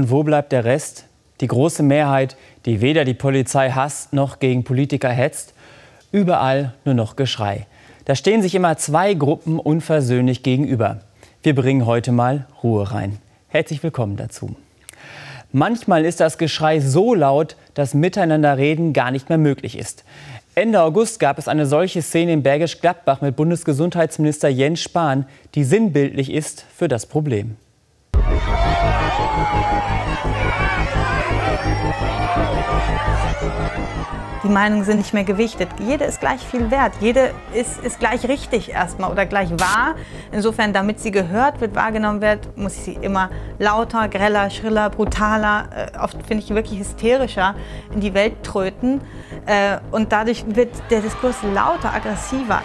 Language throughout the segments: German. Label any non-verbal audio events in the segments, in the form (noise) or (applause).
Und wo bleibt der Rest? Die große Mehrheit, die weder die Polizei hasst noch gegen Politiker hetzt. Überall nur noch Geschrei. Da stehen sich immer zwei Gruppen unversöhnlich gegenüber. Wir bringen heute mal Ruhe rein. Herzlich willkommen dazu. Manchmal ist das Geschrei so laut, dass Miteinanderreden gar nicht mehr möglich ist. Ende August gab es eine solche Szene in Bergisch Gladbach mit Bundesgesundheitsminister Jens Spahn, die sinnbildlich ist für das Problem. Die Meinungen sind nicht mehr gewichtet. Jede ist gleich viel wert. Jede ist, ist gleich richtig erstmal oder gleich wahr. Insofern, damit sie gehört wird, wahrgenommen wird, muss ich sie immer lauter, greller, schriller, brutaler, äh, oft finde ich wirklich hysterischer in die Welt tröten. Äh, und dadurch wird der Diskurs lauter, aggressiver.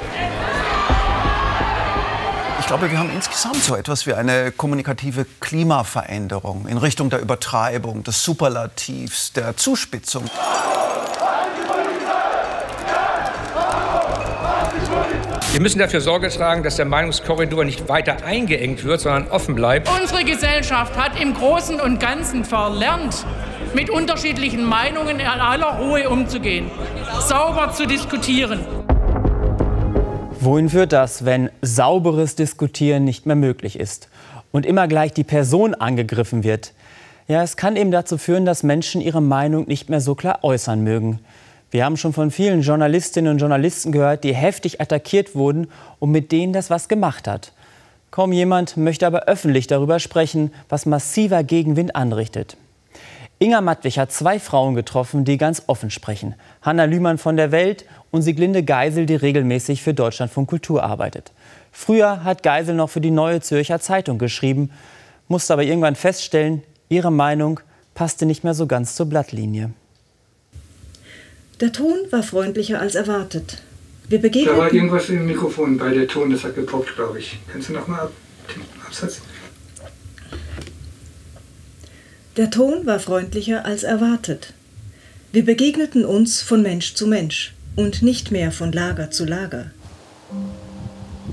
Ich glaube, wir haben insgesamt so etwas wie eine kommunikative Klimaveränderung in Richtung der Übertreibung, des Superlativs, der Zuspitzung. Wir müssen dafür Sorge tragen, dass der Meinungskorridor nicht weiter eingeengt wird, sondern offen bleibt. Unsere Gesellschaft hat im Großen und Ganzen verlernt, mit unterschiedlichen Meinungen in aller Ruhe umzugehen, sauber zu diskutieren. Wohin führt das, wenn sauberes Diskutieren nicht mehr möglich ist und immer gleich die Person angegriffen wird? Ja, es kann eben dazu führen, dass Menschen ihre Meinung nicht mehr so klar äußern mögen. Wir haben schon von vielen Journalistinnen und Journalisten gehört, die heftig attackiert wurden und mit denen das was gemacht hat. Kaum jemand möchte aber öffentlich darüber sprechen, was massiver Gegenwind anrichtet. Inga Mattwig hat zwei Frauen getroffen, die ganz offen sprechen. Hanna Lühmann von der Welt und Sieglinde Geisel, die regelmäßig für Deutschland von Kultur arbeitet. Früher hat Geisel noch für die Neue Zürcher Zeitung geschrieben, musste aber irgendwann feststellen, ihre Meinung passte nicht mehr so ganz zur Blattlinie. Der Ton war freundlicher als erwartet. Wir begegneten. Da war irgendwas im Mikrofon bei der Ton, das hat gepoppt, glaube ich. Kannst du nochmal ab, den Absatz? Der Ton war freundlicher als erwartet. Wir begegneten uns von Mensch zu Mensch und nicht mehr von Lager zu Lager.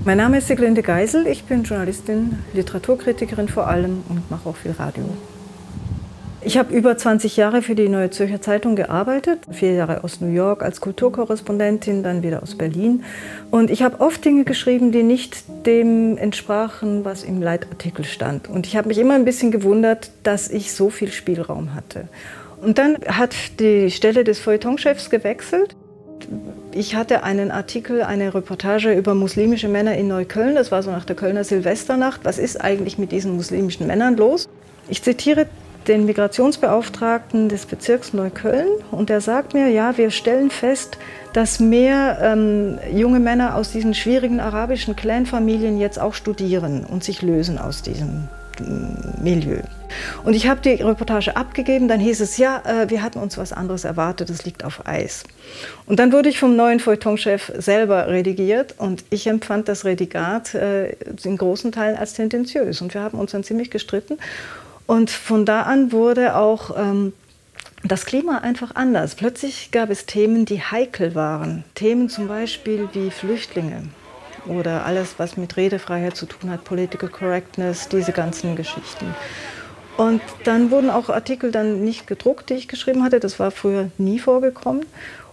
Mein Name ist Siglinde Geisel, ich bin Journalistin, Literaturkritikerin vor allem und mache auch viel Radio. Ich habe über 20 Jahre für die Neue Zürcher Zeitung gearbeitet, vier Jahre aus New York als Kulturkorrespondentin, dann wieder aus Berlin. Und ich habe oft Dinge geschrieben, die nicht dem entsprachen, was im Leitartikel stand. Und ich habe mich immer ein bisschen gewundert, dass ich so viel Spielraum hatte. Und dann hat die Stelle des Feuilletonchefs gewechselt. Ich hatte einen Artikel, eine Reportage über muslimische Männer in Neukölln. Das war so nach der Kölner Silvesternacht. Was ist eigentlich mit diesen muslimischen Männern los? Ich zitiere den Migrationsbeauftragten des Bezirks Neukölln und der sagt mir, ja, wir stellen fest, dass mehr ähm, junge Männer aus diesen schwierigen arabischen Clanfamilien jetzt auch studieren und sich lösen aus diesem mm, Milieu. Und ich habe die Reportage abgegeben, dann hieß es, ja, äh, wir hatten uns was anderes erwartet, das liegt auf Eis. Und dann wurde ich vom neuen Feuilletonchef selber redigiert und ich empfand das Redigat äh, in großen Teilen als tendenziös und wir haben uns dann ziemlich gestritten. Und von da an wurde auch ähm, das Klima einfach anders. Plötzlich gab es Themen, die heikel waren. Themen zum Beispiel wie Flüchtlinge oder alles, was mit Redefreiheit zu tun hat, Political Correctness, diese ganzen Geschichten. Und dann wurden auch Artikel dann nicht gedruckt, die ich geschrieben hatte. Das war früher nie vorgekommen.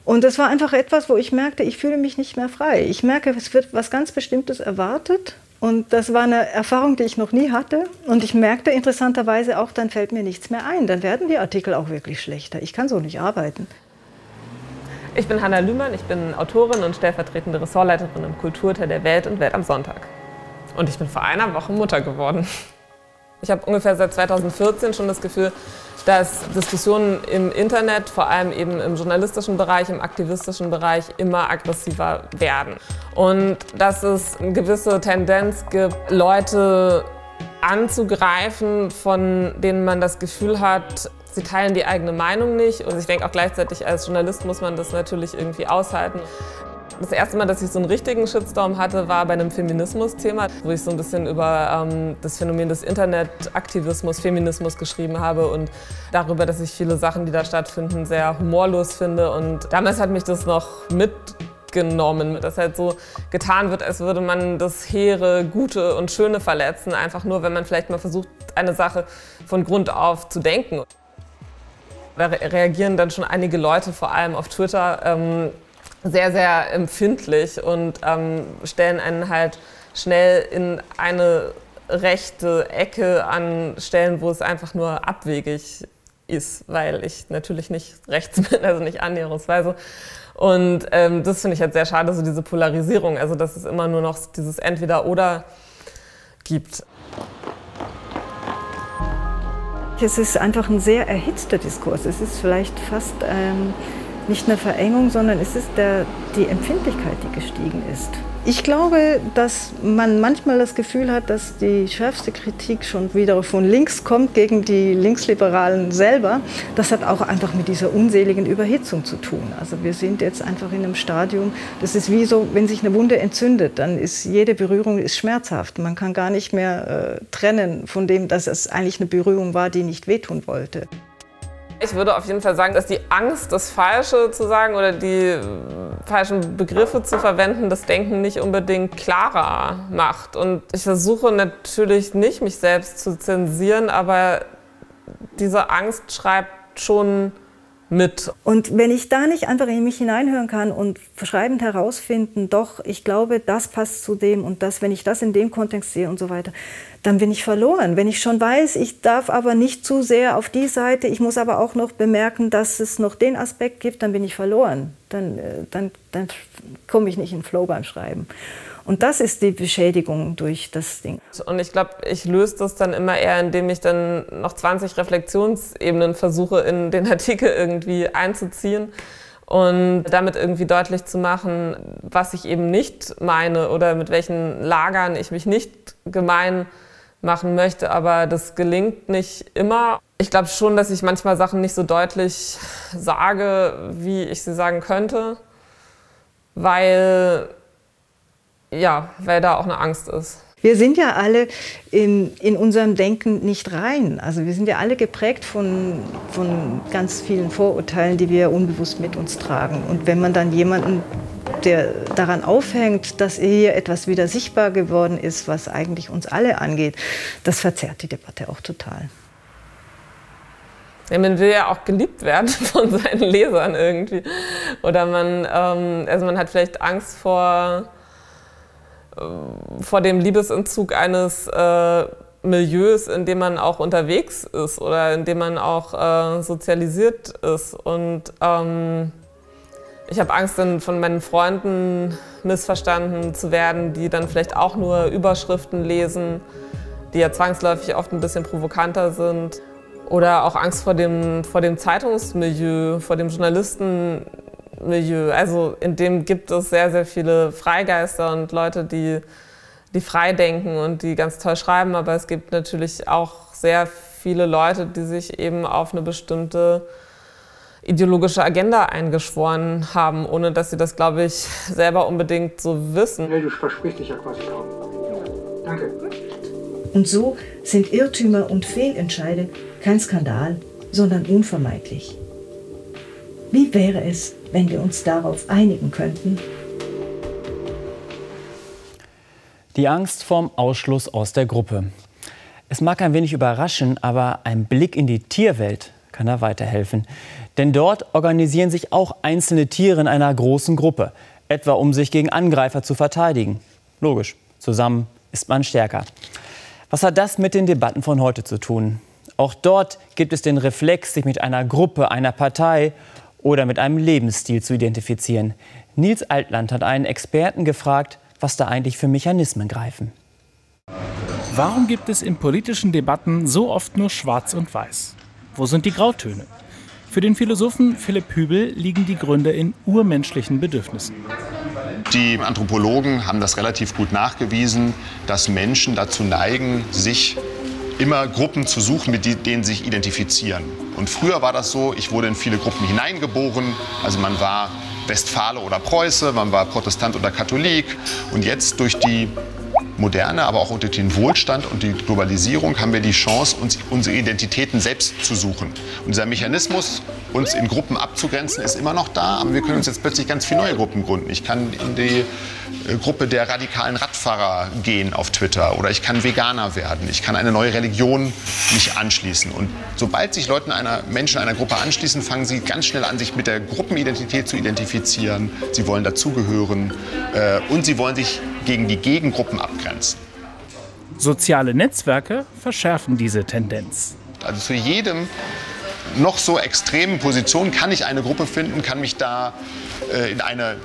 Und das war einfach etwas, wo ich merkte, ich fühle mich nicht mehr frei. Ich merke, es wird was ganz Bestimmtes erwartet und das war eine Erfahrung, die ich noch nie hatte. Und ich merkte interessanterweise auch, dann fällt mir nichts mehr ein. Dann werden die Artikel auch wirklich schlechter. Ich kann so nicht arbeiten. Ich bin Hanna Lühmann, ich bin Autorin und stellvertretende Ressortleiterin im Kulturteil der Welt und Welt am Sonntag. Und ich bin vor einer Woche Mutter geworden. Ich habe ungefähr seit 2014 schon das Gefühl, dass Diskussionen im Internet, vor allem eben im journalistischen Bereich, im aktivistischen Bereich, immer aggressiver werden. Und dass es eine gewisse Tendenz gibt, Leute anzugreifen, von denen man das Gefühl hat, sie teilen die eigene Meinung nicht. Und ich denke auch gleichzeitig als Journalist muss man das natürlich irgendwie aushalten. Das erste Mal, dass ich so einen richtigen Shitstorm hatte, war bei einem Feminismus-Thema, wo ich so ein bisschen über ähm, das Phänomen des Internetaktivismus, Feminismus geschrieben habe und darüber, dass ich viele Sachen, die da stattfinden, sehr humorlos finde. Und damals hat mich das noch mit abgenommen. Dass halt so getan wird, als würde man das Hehre, Gute und Schöne verletzen, einfach nur, wenn man vielleicht mal versucht, eine Sache von Grund auf zu denken. Da reagieren dann schon einige Leute, vor allem auf Twitter, ähm, sehr, sehr empfindlich und ähm, stellen einen halt schnell in eine rechte Ecke an Stellen, wo es einfach nur abwegig ist, weil ich natürlich nicht rechts (laughs) bin, also nicht annäherungsweise. Und ähm, das finde ich halt sehr schade, so diese Polarisierung, also dass es immer nur noch dieses Entweder-Oder gibt. Es ist einfach ein sehr erhitzter Diskurs. Es ist vielleicht fast ähm, nicht eine Verengung, sondern es ist der, die Empfindlichkeit, die gestiegen ist. Ich glaube, dass man manchmal das Gefühl hat, dass die schärfste Kritik schon wieder von links kommt gegen die Linksliberalen selber. Das hat auch einfach mit dieser unseligen Überhitzung zu tun. Also wir sind jetzt einfach in einem Stadium, das ist wie so, wenn sich eine Wunde entzündet, dann ist jede Berührung ist schmerzhaft. Man kann gar nicht mehr äh, trennen von dem, dass es eigentlich eine Berührung war, die nicht wehtun wollte. Ich würde auf jeden Fall sagen, dass die Angst, das Falsche zu sagen oder die falschen Begriffe zu verwenden, das Denken nicht unbedingt klarer macht. Und ich versuche natürlich nicht, mich selbst zu zensieren, aber diese Angst schreibt schon mit. Und wenn ich da nicht einfach in mich hineinhören kann und schreibend herausfinden, doch, ich glaube, das passt zu dem und das, wenn ich das in dem Kontext sehe und so weiter, dann bin ich verloren. Wenn ich schon weiß, ich darf aber nicht zu sehr auf die Seite, ich muss aber auch noch bemerken, dass es noch den Aspekt gibt, dann bin ich verloren. Dann, äh, dann, dann komme ich nicht in Flow beim Schreiben. Und das ist die Beschädigung durch das Ding. Und ich glaube, ich löse das dann immer eher, indem ich dann noch 20 Reflexionsebenen versuche, in den Artikel irgendwie einzuziehen und damit irgendwie deutlich zu machen, was ich eben nicht meine oder mit welchen Lagern ich mich nicht gemein machen möchte. Aber das gelingt nicht immer. Ich glaube schon, dass ich manchmal Sachen nicht so deutlich sage, wie ich sie sagen könnte, weil ja, weil da auch eine Angst ist. Wir sind ja alle in, in unserem Denken nicht rein. Also wir sind ja alle geprägt von, von ganz vielen Vorurteilen, die wir unbewusst mit uns tragen. Und wenn man dann jemanden, der daran aufhängt, dass hier etwas wieder sichtbar geworden ist, was eigentlich uns alle angeht, das verzerrt die Debatte auch total. Ja, man will ja auch geliebt werden (laughs) von seinen Lesern irgendwie. Oder man, ähm, also man hat vielleicht Angst vor vor dem Liebesentzug eines äh, Milieus, in dem man auch unterwegs ist oder in dem man auch äh, sozialisiert ist. Und ähm, ich habe Angst, dann von meinen Freunden missverstanden zu werden, die dann vielleicht auch nur Überschriften lesen, die ja zwangsläufig oft ein bisschen provokanter sind. Oder auch Angst vor dem, vor dem Zeitungsmilieu, vor dem Journalisten, Milieu. Also in dem gibt es sehr, sehr viele Freigeister und Leute, die, die frei denken und die ganz toll schreiben. Aber es gibt natürlich auch sehr viele Leute, die sich eben auf eine bestimmte ideologische Agenda eingeschworen haben, ohne dass sie das, glaube ich, selber unbedingt so wissen. Nee, du versprichst dich ja quasi kaum. Danke. Und so sind Irrtümer und Fehlentscheide kein Skandal, sondern unvermeidlich. Wie wäre es, wenn wir uns darauf einigen könnten? Die Angst vorm Ausschluss aus der Gruppe. Es mag ein wenig überraschen, aber ein Blick in die Tierwelt kann da weiterhelfen. Denn dort organisieren sich auch einzelne Tiere in einer großen Gruppe, etwa um sich gegen Angreifer zu verteidigen. Logisch, zusammen ist man stärker. Was hat das mit den Debatten von heute zu tun? Auch dort gibt es den Reflex, sich mit einer Gruppe, einer Partei oder mit einem Lebensstil zu identifizieren. Nils Altland hat einen Experten gefragt, was da eigentlich für Mechanismen greifen. Warum gibt es in politischen Debatten so oft nur Schwarz und Weiß? Wo sind die Grautöne? Für den Philosophen Philipp Hübel liegen die Gründe in urmenschlichen Bedürfnissen. Die Anthropologen haben das relativ gut nachgewiesen, dass Menschen dazu neigen, sich immer Gruppen zu suchen, mit denen sie sich identifizieren. Und früher war das so, ich wurde in viele Gruppen hineingeboren. Also man war Westfale oder Preuße, man war Protestant oder Katholik. Und jetzt durch die Moderne, aber auch unter den Wohlstand und die Globalisierung haben wir die Chance, uns unsere Identitäten selbst zu suchen. Und dieser Mechanismus, uns in Gruppen abzugrenzen, ist immer noch da, aber wir können uns jetzt plötzlich ganz viele neue Gruppen gründen. Ich kann in die Gruppe der radikalen Radfahrer gehen auf Twitter oder ich kann Veganer werden, ich kann eine neue Religion mich anschließen. Und sobald sich Leute einer, Menschen einer Gruppe anschließen, fangen sie ganz schnell an, sich mit der Gruppenidentität zu identifizieren. Sie wollen dazugehören äh, und sie wollen sich gegen die Gegengruppen abgrenzen. Soziale Netzwerke verschärfen diese Tendenz. Also zu jedem noch so extremen Position kann ich eine Gruppe finden, kann mich da äh, in eine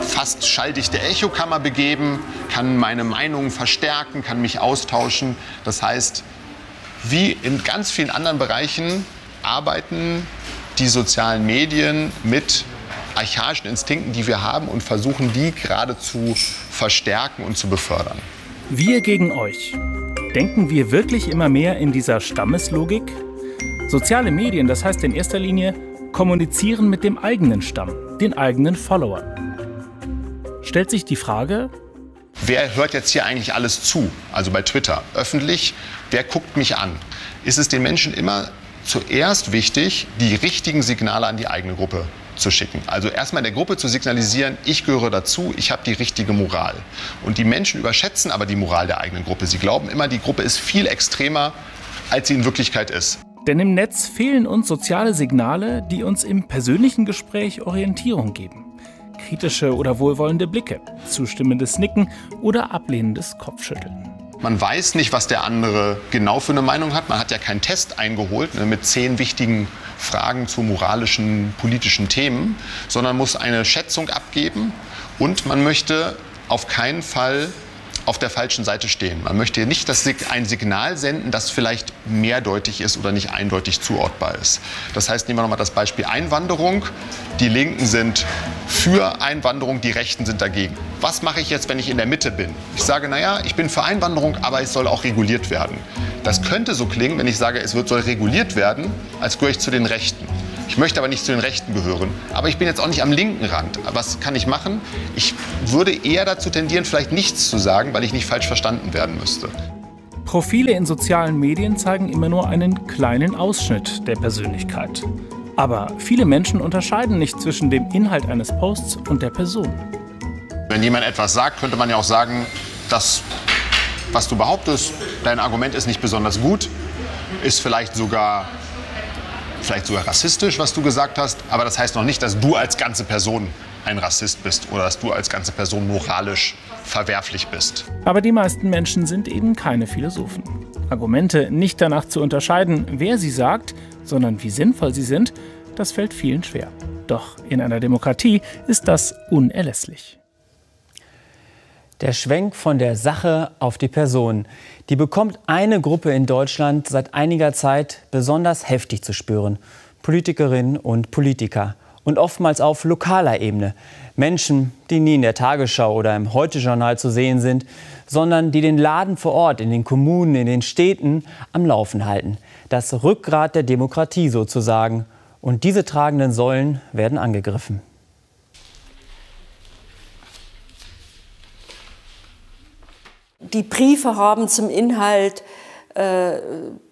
fast schalldichte Echokammer begeben, kann meine Meinung verstärken, kann mich austauschen. Das heißt, wie in ganz vielen anderen Bereichen arbeiten die sozialen Medien mit archaischen Instinkten, die wir haben und versuchen, die gerade zu verstärken und zu befördern. Wir gegen euch. Denken wir wirklich immer mehr in dieser Stammeslogik? Soziale Medien, das heißt in erster Linie, kommunizieren mit dem eigenen Stamm, den eigenen Followern. Stellt sich die Frage, Wer hört jetzt hier eigentlich alles zu? Also bei Twitter, öffentlich, wer guckt mich an? Ist es den Menschen immer zuerst wichtig, die richtigen Signale an die eigene Gruppe zu schicken. Also erstmal der Gruppe zu signalisieren, ich gehöre dazu, ich habe die richtige Moral. Und die Menschen überschätzen aber die Moral der eigenen Gruppe. Sie glauben immer, die Gruppe ist viel extremer, als sie in Wirklichkeit ist. Denn im Netz fehlen uns soziale Signale, die uns im persönlichen Gespräch Orientierung geben. Kritische oder wohlwollende Blicke, zustimmendes Nicken oder ablehnendes Kopfschütteln. Man weiß nicht, was der andere genau für eine Meinung hat. Man hat ja keinen Test eingeholt ne, mit zehn wichtigen Fragen zu moralischen, politischen Themen, sondern muss eine Schätzung abgeben und man möchte auf keinen Fall auf der falschen Seite stehen. Man möchte nicht das, ein Signal senden, das vielleicht mehrdeutig ist oder nicht eindeutig zuordbar ist. Das heißt, nehmen wir nochmal das Beispiel Einwanderung. Die Linken sind für Einwanderung, die Rechten sind dagegen. Was mache ich jetzt, wenn ich in der Mitte bin? Ich sage, naja, ich bin für Einwanderung, aber es soll auch reguliert werden. Das könnte so klingen, wenn ich sage, es wird, soll reguliert werden, als gehöre ich zu den Rechten. Ich möchte aber nicht zu den Rechten gehören. Aber ich bin jetzt auch nicht am linken Rand. Was kann ich machen? Ich würde eher dazu tendieren, vielleicht nichts zu sagen, weil ich nicht falsch verstanden werden müsste. Profile in sozialen Medien zeigen immer nur einen kleinen Ausschnitt der Persönlichkeit. Aber viele Menschen unterscheiden nicht zwischen dem Inhalt eines Posts und der Person. Wenn jemand etwas sagt, könnte man ja auch sagen, das, was du behauptest, dein Argument ist nicht besonders gut, ist vielleicht sogar vielleicht sogar rassistisch, was du gesagt hast, aber das heißt noch nicht, dass du als ganze Person ein Rassist bist oder dass du als ganze Person moralisch verwerflich bist. Aber die meisten Menschen sind eben keine Philosophen. Argumente nicht danach zu unterscheiden, wer sie sagt, sondern wie sinnvoll sie sind, das fällt vielen schwer. Doch in einer Demokratie ist das unerlässlich. Der Schwenk von der Sache auf die Person, die bekommt eine Gruppe in Deutschland seit einiger Zeit besonders heftig zu spüren. Politikerinnen und Politiker. Und oftmals auf lokaler Ebene. Menschen, die nie in der Tagesschau oder im Heute-Journal zu sehen sind, sondern die den Laden vor Ort, in den Kommunen, in den Städten am Laufen halten. Das Rückgrat der Demokratie sozusagen. Und diese tragenden Säulen werden angegriffen. Die Briefe haben zum Inhalt, äh,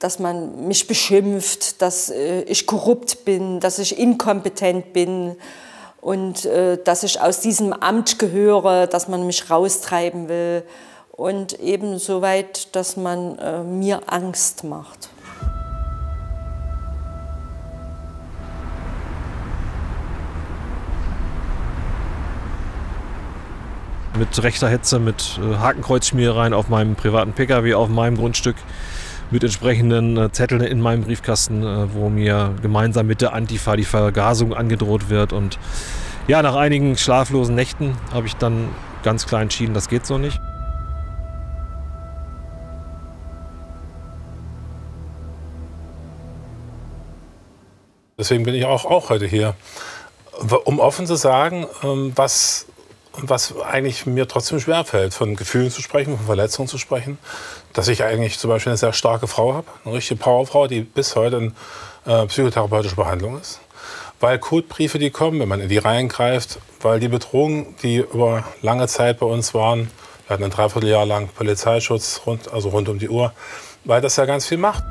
dass man mich beschimpft, dass äh, ich korrupt bin, dass ich inkompetent bin und äh, dass ich aus diesem Amt gehöre, dass man mich raustreiben will und eben so weit, dass man mir Angst macht. Mit rechter Hetze, mit äh, Hakenkreuzschmierereien auf meinem privaten Pkw, auf meinem Grundstück, mit entsprechenden äh, Zetteln in meinem Briefkasten, äh, wo mir gemeinsam mit der Antifa die Vergasung angedroht wird. Und ja, nach einigen schlaflosen Nächten habe ich dann ganz klar entschieden, das geht so nicht. Deswegen bin ich auch, auch heute hier, um offen zu sagen, ähm, was eigentlich mir trotzdem schwerfällt, von Gefühlen zu sprechen, von Verletzungen zu sprechen, dass ich eigentlich zum Beispiel eine sehr starke Frau habe, eine richtige Powerfrau, die bis heute in äh, psychotherapeutischer Behandlung ist. Weil Codebriefe, die kommen, wenn man in die Reihen greift, weil die Bedrohungen, die über lange Zeit bei uns waren, Wir hatten ein Dreivierteljahr lang Polizeischutz, rund, also rund um die Uhr, weil das ja ganz viel macht.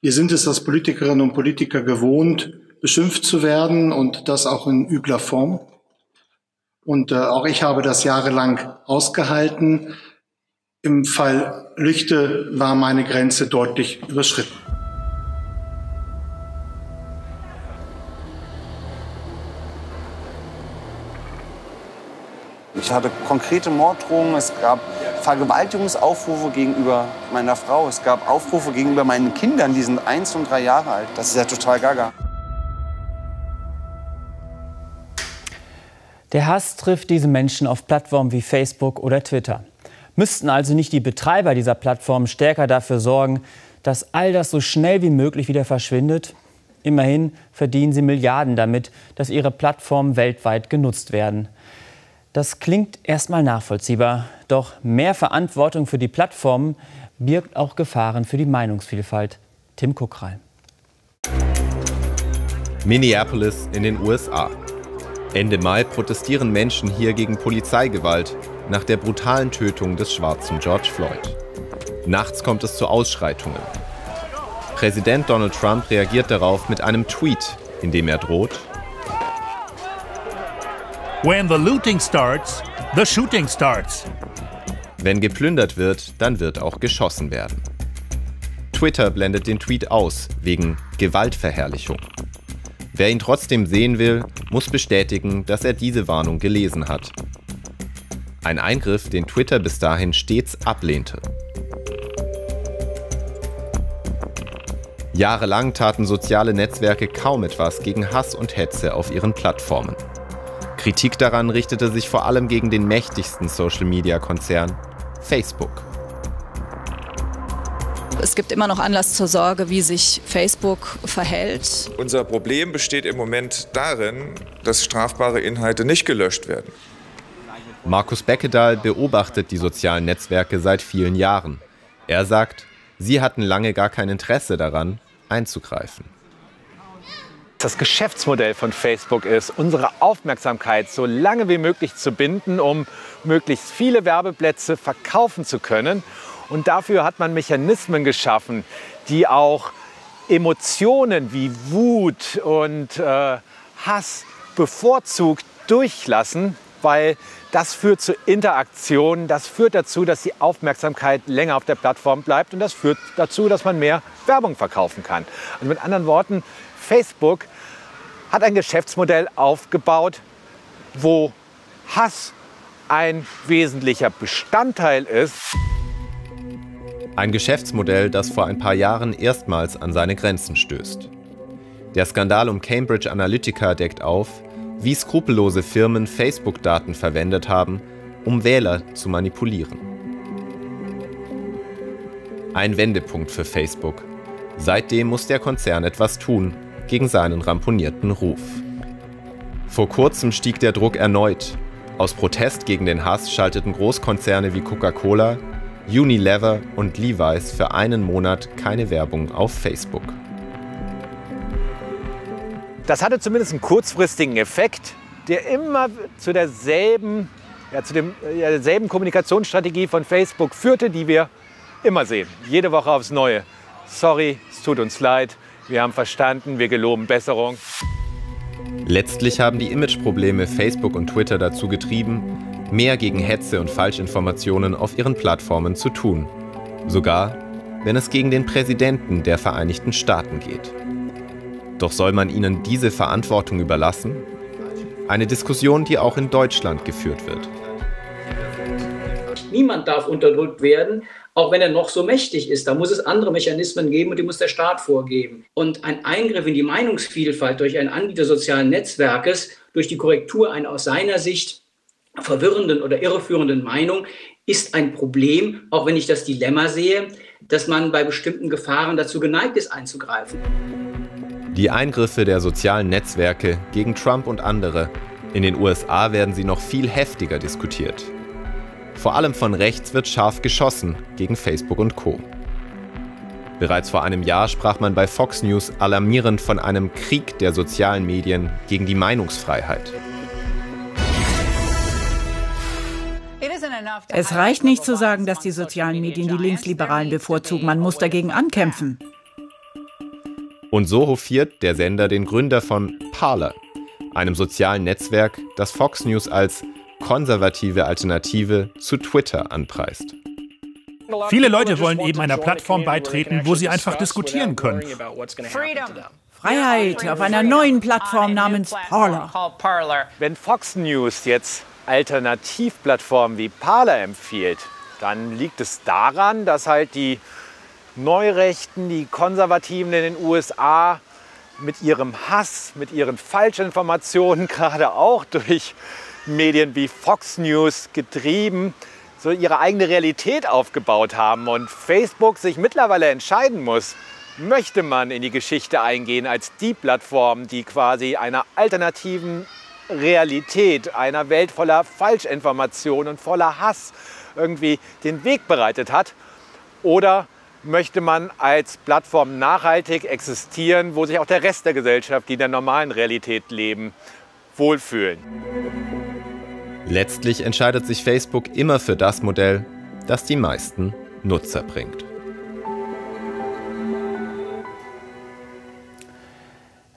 Wir sind es als Politikerinnen und Politiker gewohnt, beschimpft zu werden und das auch in übler Form. Und äh, auch ich habe das jahrelang ausgehalten. Im Fall Lüchte war meine Grenze deutlich überschritten. Ich hatte konkrete Morddrohungen, es gab Vergewaltigungsaufrufe gegenüber meiner Frau, es gab Aufrufe gegenüber meinen Kindern, die sind eins und drei Jahre alt. Das ist ja total gaga. Der Hass trifft diese Menschen auf Plattformen wie Facebook oder Twitter. Müssten also nicht die Betreiber dieser Plattformen stärker dafür sorgen, dass all das so schnell wie möglich wieder verschwindet? Immerhin verdienen sie Milliarden damit, dass ihre Plattformen weltweit genutzt werden. Das klingt erstmal nachvollziehbar, doch mehr Verantwortung für die Plattformen birgt auch Gefahren für die Meinungsvielfalt. Tim Kuckreil. Minneapolis in den USA. Ende Mai protestieren Menschen hier gegen Polizeigewalt nach der brutalen Tötung des schwarzen George Floyd. Nachts kommt es zu Ausschreitungen. Präsident Donald Trump reagiert darauf mit einem Tweet, in dem er droht, When the looting starts, the shooting starts. Wenn geplündert wird, dann wird auch geschossen werden. Twitter blendet den Tweet aus, wegen Gewaltverherrlichung. Wer ihn trotzdem sehen will, muss bestätigen, dass er diese Warnung gelesen hat. Ein Eingriff, den Twitter bis dahin stets ablehnte. Jahrelang taten soziale Netzwerke kaum etwas gegen Hass und Hetze auf ihren Plattformen. Kritik daran richtete sich vor allem gegen den mächtigsten Social-Media-Konzern, Facebook. Es gibt immer noch Anlass zur Sorge, wie sich Facebook verhält. Unser Problem besteht im Moment darin, dass strafbare Inhalte nicht gelöscht werden. Markus Beckedahl beobachtet die sozialen Netzwerke seit vielen Jahren. Er sagt, sie hatten lange gar kein Interesse daran, einzugreifen. Das Geschäftsmodell von Facebook ist, unsere Aufmerksamkeit so lange wie möglich zu binden, um möglichst viele Werbeplätze verkaufen zu können. Und dafür hat man Mechanismen geschaffen, die auch Emotionen wie Wut und äh, Hass bevorzugt durchlassen, weil das führt zu Interaktion, das führt dazu, dass die Aufmerksamkeit länger auf der Plattform bleibt und das führt dazu, dass man mehr Werbung verkaufen kann. Also mit anderen Worten, Facebook hat ein Geschäftsmodell aufgebaut, wo Hass ein wesentlicher Bestandteil ist. Ein Geschäftsmodell, das vor ein paar Jahren erstmals an seine Grenzen stößt. Der Skandal um Cambridge Analytica deckt auf, wie skrupellose Firmen Facebook-Daten verwendet haben, um Wähler zu manipulieren. Ein Wendepunkt für Facebook. Seitdem muss der Konzern etwas tun gegen seinen ramponierten Ruf. Vor kurzem stieg der Druck erneut. Aus Protest gegen den Hass schalteten Großkonzerne wie Coca-Cola, Unilever und Levi's für einen Monat keine Werbung auf Facebook. Das hatte zumindest einen kurzfristigen Effekt, der immer zu derselben, ja, zu dem, ja, derselben Kommunikationsstrategie von Facebook führte, die wir immer sehen. Jede Woche aufs Neue. Sorry, es tut uns leid, wir haben verstanden, wir geloben Besserung. Letztlich haben die Imageprobleme Facebook und Twitter dazu getrieben, mehr gegen Hetze und Falschinformationen auf ihren Plattformen zu tun. Sogar, wenn es gegen den Präsidenten der Vereinigten Staaten geht. Doch soll man ihnen diese Verantwortung überlassen? Eine Diskussion, die auch in Deutschland geführt wird. Niemand darf unterdrückt werden, auch wenn er noch so mächtig ist. Da muss es andere Mechanismen geben und die muss der Staat vorgeben. Und ein Eingriff in die Meinungsvielfalt durch einen Anbieter sozialen Netzwerkes, durch die Korrektur einer aus seiner Sicht verwirrenden oder irreführenden Meinung, ist ein Problem, auch wenn ich das Dilemma sehe, dass man bei bestimmten Gefahren dazu geneigt ist, einzugreifen. Die Eingriffe der sozialen Netzwerke gegen Trump und andere. In den USA werden sie noch viel heftiger diskutiert. Vor allem von rechts wird scharf geschossen gegen Facebook und Co. Bereits vor einem Jahr sprach man bei Fox News alarmierend von einem Krieg der sozialen Medien gegen die Meinungsfreiheit. Es reicht nicht zu sagen, dass die sozialen Medien die Linksliberalen bevorzugen. Man muss dagegen ankämpfen. Und so hofiert der Sender den Gründer von Parler, einem sozialen Netzwerk, das Fox News als konservative Alternative zu Twitter anpreist. Viele Leute wollen eben einer Plattform beitreten, wo sie einfach diskutieren können. Freiheit auf einer neuen Plattform namens Parler. Wenn Fox News jetzt Alternativplattformen wie Parler empfiehlt, dann liegt es daran, dass halt die Neurechten, die Konservativen in den USA mit ihrem Hass, mit ihren Falschinformationen, (laughs) gerade auch durch Medien wie Fox News getrieben, so ihre eigene Realität aufgebaut haben und Facebook sich mittlerweile entscheiden muss, möchte man in die Geschichte eingehen als die Plattform, die quasi einer alternativen Realität, einer Welt voller Falschinformation und voller Hass irgendwie den Weg bereitet hat? Oder möchte man als Plattform nachhaltig existieren, wo sich auch der Rest der Gesellschaft, die in der normalen Realität leben, wohlfühlen? Letztlich entscheidet sich Facebook immer für das Modell, das die meisten Nutzer bringt.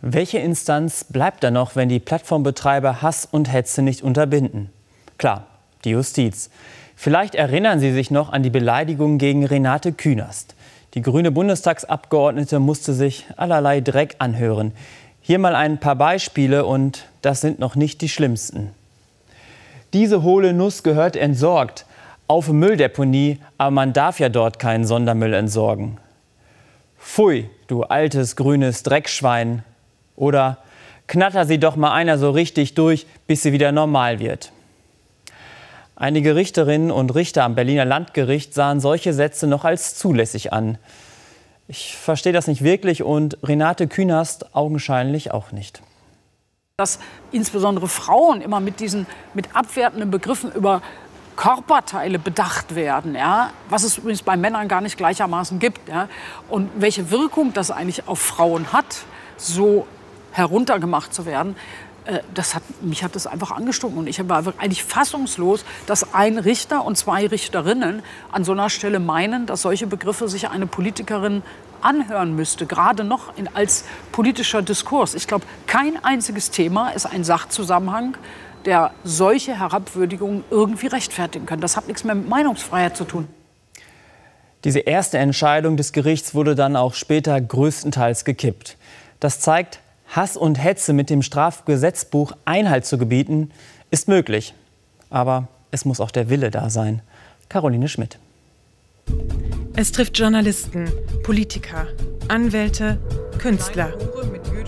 Welche Instanz bleibt da noch, wenn die Plattformbetreiber Hass und Hetze nicht unterbinden? Klar, die Justiz. Vielleicht erinnern Sie sich noch an die Beleidigung gegen Renate Künast. Die grüne Bundestagsabgeordnete musste sich allerlei Dreck anhören. Hier mal ein paar Beispiele und das sind noch nicht die schlimmsten. Diese hohle Nuss gehört entsorgt. Auf Mülldeponie, aber man darf ja dort keinen Sondermüll entsorgen. Pfui, du altes grünes Dreckschwein. Oder knatter sie doch mal einer so richtig durch, bis sie wieder normal wird. Einige Richterinnen und Richter am Berliner Landgericht sahen solche Sätze noch als zulässig an. Ich verstehe das nicht wirklich und Renate Künast augenscheinlich auch nicht dass insbesondere Frauen immer mit diesen mit abwertenden Begriffen über Körperteile bedacht werden, ja, was es übrigens bei Männern gar nicht gleichermaßen gibt, ja, und welche Wirkung das eigentlich auf Frauen hat, so heruntergemacht zu werden, äh, das hat, mich hat das einfach angestunken. Und ich war eigentlich fassungslos, dass ein Richter und zwei Richterinnen an so einer Stelle meinen, dass solche Begriffe sich eine Politikerin anhören müsste, gerade noch in, als politischer Diskurs. Ich glaube, kein einziges Thema ist ein Sachzusammenhang, der solche Herabwürdigungen irgendwie rechtfertigen kann. Das hat nichts mehr mit Meinungsfreiheit zu tun. Diese erste Entscheidung des Gerichts wurde dann auch später größtenteils gekippt. Das zeigt, Hass und Hetze mit dem Strafgesetzbuch Einhalt zu gebieten, ist möglich. Aber es muss auch der Wille da sein. Caroline Schmidt. Es trifft Journalisten, Politiker, Anwälte, Künstler,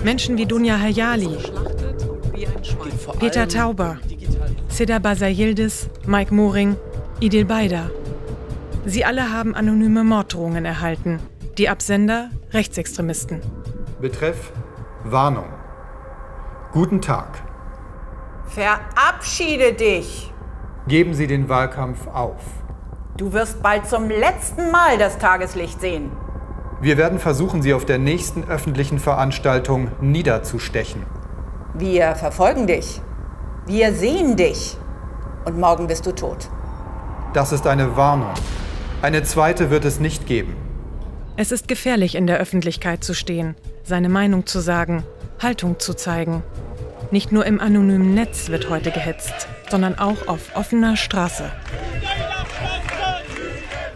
Menschen wie Dunja Hayali, Peter Tauber, Seda Basayildis, Mike Moring, Idil Beider. Sie alle haben anonyme Morddrohungen erhalten. Die Absender Rechtsextremisten. Betreff Warnung. Guten Tag. Verabschiede dich. Geben Sie den Wahlkampf auf. Du wirst bald zum letzten Mal das Tageslicht sehen. Wir werden versuchen, Sie auf der nächsten öffentlichen Veranstaltung niederzustechen. Wir verfolgen dich. Wir sehen dich. Und morgen bist du tot. Das ist eine Warnung. Eine zweite wird es nicht geben. Es ist gefährlich, in der Öffentlichkeit zu stehen, seine Meinung zu sagen, Haltung zu zeigen. Nicht nur im anonymen Netz wird heute gehetzt, sondern auch auf offener Straße.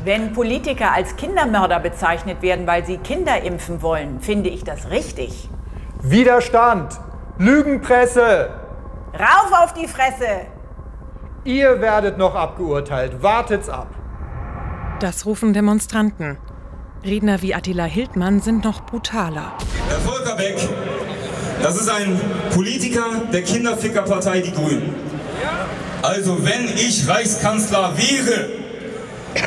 Wenn Politiker als Kindermörder bezeichnet werden, weil sie Kinder impfen wollen, finde ich das richtig. Widerstand! Lügenpresse! Rauf auf die Fresse! Ihr werdet noch abgeurteilt. Wartet's ab. Das rufen Demonstranten. Redner wie Attila Hildmann sind noch brutaler. Herr Volker Beck, das ist ein Politiker der Kinderfickerpartei Die Grünen. Also wenn ich Reichskanzler wäre,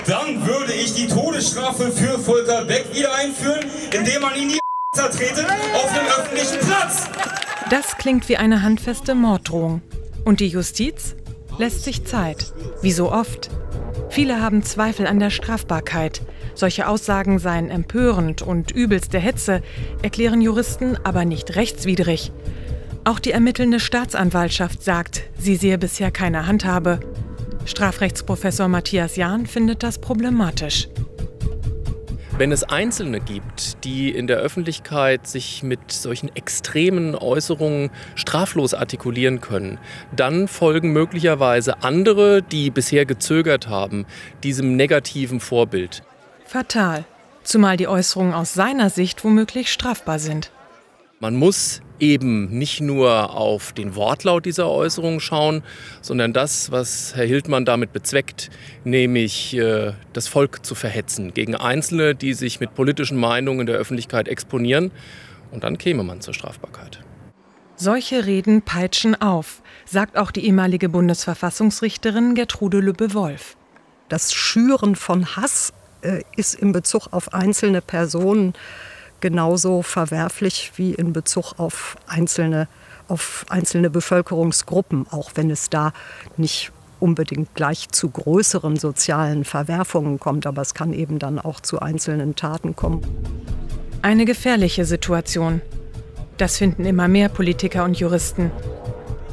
dann würde ich die Todesstrafe für Volker Beck wieder einführen, indem man ihn die zertrete auf dem öffentlichen Platz. Das klingt wie eine handfeste Morddrohung. Und die Justiz? lässt sich Zeit. Wie so oft. Viele haben Zweifel an der Strafbarkeit. Solche Aussagen seien empörend und übelste Hetze, erklären Juristen aber nicht rechtswidrig. Auch die ermittelnde Staatsanwaltschaft sagt, sie sehe bisher keine Handhabe. Strafrechtsprofessor Matthias Jahn findet das problematisch. Wenn es Einzelne gibt, die in der Öffentlichkeit sich mit solchen extremen Äußerungen straflos artikulieren können, dann folgen möglicherweise andere, die bisher gezögert haben, diesem negativen Vorbild. Fatal, zumal die Äußerungen aus seiner Sicht womöglich strafbar sind. Man muss eben nicht nur auf den Wortlaut dieser Äußerung schauen, sondern das, was Herr Hildmann damit bezweckt, nämlich äh, das Volk zu verhetzen gegen Einzelne, die sich mit politischen Meinungen in der Öffentlichkeit exponieren. Und dann käme man zur Strafbarkeit. Solche Reden peitschen auf, sagt auch die ehemalige Bundesverfassungsrichterin Gertrude Lübbe-Wolf. Das Schüren von Hass äh, ist in Bezug auf einzelne Personen genauso verwerflich wie in Bezug auf einzelne, auf einzelne Bevölkerungsgruppen, auch wenn es da nicht unbedingt gleich zu größeren sozialen Verwerfungen kommt, aber es kann eben dann auch zu einzelnen Taten kommen. Eine gefährliche Situation. Das finden immer mehr Politiker und Juristen.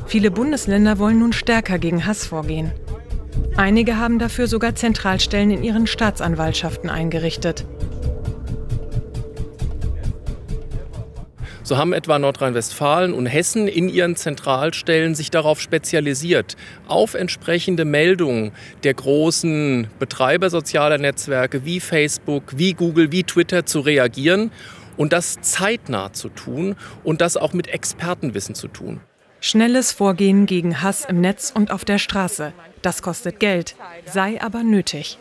Viele Bundesländer wollen nun stärker gegen Hass vorgehen. Einige haben dafür sogar Zentralstellen in ihren Staatsanwaltschaften eingerichtet. So haben etwa Nordrhein-Westfalen und Hessen in ihren Zentralstellen sich darauf spezialisiert, auf entsprechende Meldungen der großen Betreiber sozialer Netzwerke wie Facebook, wie Google, wie Twitter zu reagieren und das zeitnah zu tun und das auch mit Expertenwissen zu tun. Schnelles Vorgehen gegen Hass im Netz und auf der Straße. Das kostet Geld, sei aber nötig.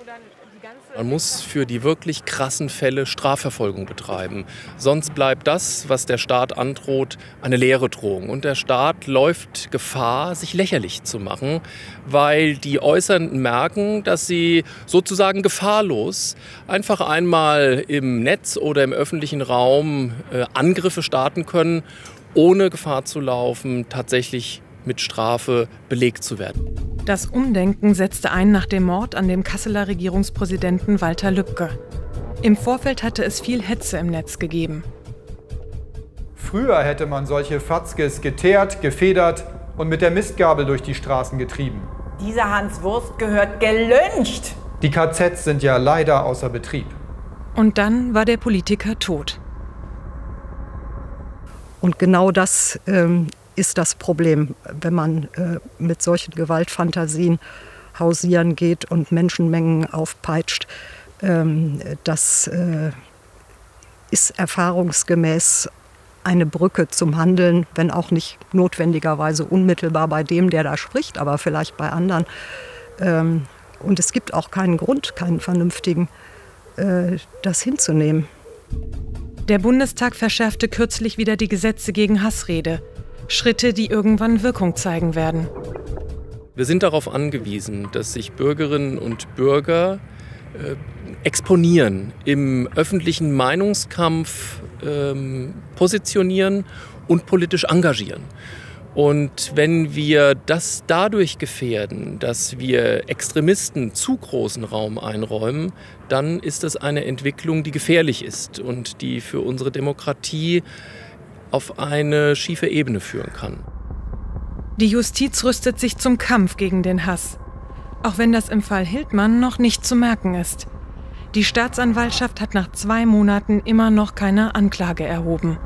Man muss für die wirklich krassen Fälle Strafverfolgung betreiben. Sonst bleibt das, was der Staat androht, eine leere Drohung. Und der Staat läuft Gefahr, sich lächerlich zu machen, weil die Äußernden merken, dass sie sozusagen gefahrlos einfach einmal im Netz oder im öffentlichen Raum äh, Angriffe starten können, ohne Gefahr zu laufen, tatsächlich mit Strafe belegt zu werden. Das Umdenken setzte ein nach dem Mord an dem Kasseler Regierungspräsidenten Walter Lübcke. Im Vorfeld hatte es viel Hetze im Netz gegeben. Früher hätte man solche Fatzkes geteert, gefedert und mit der Mistgabel durch die Straßen getrieben. Dieser Hans Wurst gehört gelyncht. Die KZs sind ja leider außer Betrieb. Und dann war der Politiker tot. Und genau das ähm, ist das Problem, wenn man äh, mit solchen Gewaltfantasien hausieren geht und Menschenmengen aufpeitscht. Ähm, das äh, ist erfahrungsgemäß eine Brücke zum Handeln, wenn auch nicht notwendigerweise unmittelbar bei dem, der da spricht, aber vielleicht bei anderen. Ähm, und es gibt auch keinen Grund, keinen vernünftigen, äh, das hinzunehmen. Der Bundestag verschärfte kürzlich wieder die Gesetze gegen Hassrede. Schritte, die irgendwann Wirkung zeigen werden. Wir sind darauf angewiesen, dass sich Bürgerinnen und Bürger äh, exponieren, im öffentlichen Meinungskampf ähm, positionieren und politisch engagieren. Und wenn wir das dadurch gefährden, dass wir Extremisten zu großen Raum einräumen, dann ist das eine Entwicklung, die gefährlich ist und die für unsere Demokratie auf eine schiefe Ebene führen kann. Die Justiz rüstet sich zum Kampf gegen den Hass, auch wenn das im Fall Hildmann noch nicht zu merken ist. Die Staatsanwaltschaft hat nach zwei Monaten immer noch keine Anklage erhoben.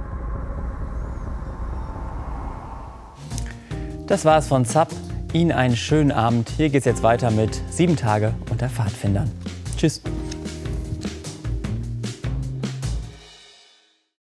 Das war es von ZAP. Ihnen einen schönen Abend. Hier geht es jetzt weiter mit sieben Tage unter Pfadfindern. Tschüss.